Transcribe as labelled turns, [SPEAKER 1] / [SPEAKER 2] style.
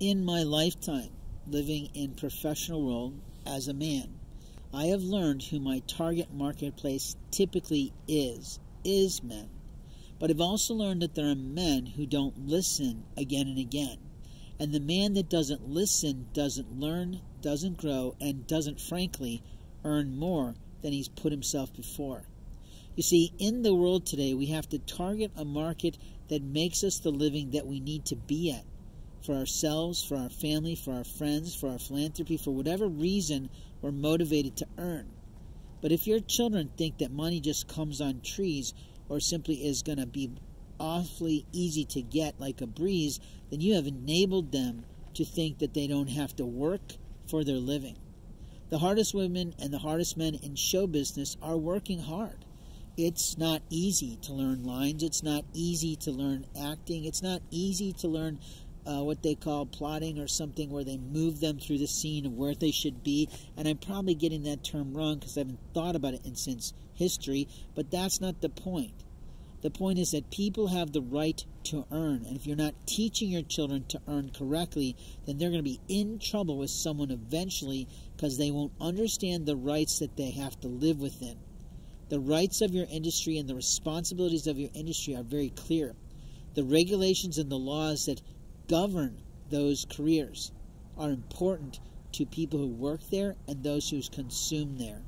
[SPEAKER 1] In my lifetime, living in professional world as a man, I have learned who my target marketplace typically is, is men. But I've also learned that there are men who don't listen again and again. And the man that doesn't listen doesn't learn, doesn't grow, and doesn't, frankly, earn more than he's put himself before. You see, in the world today, we have to target a market that makes us the living that we need to be at for ourselves, for our family, for our friends, for our philanthropy, for whatever reason we're motivated to earn. But if your children think that money just comes on trees or simply is going to be awfully easy to get like a breeze, then you have enabled them to think that they don't have to work for their living. The hardest women and the hardest men in show business are working hard. It's not easy to learn lines. It's not easy to learn acting. It's not easy to learn uh, what they call plotting or something where they move them through the scene of where they should be. And I'm probably getting that term wrong because I haven't thought about it in since history, but that's not the point. The point is that people have the right to earn, and if you're not teaching your children to earn correctly, then they're going to be in trouble with someone eventually because they won't understand the rights that they have to live within. The rights of your industry and the responsibilities of your industry are very clear. The regulations and the laws that govern those careers are important to people who work there and those who consume there.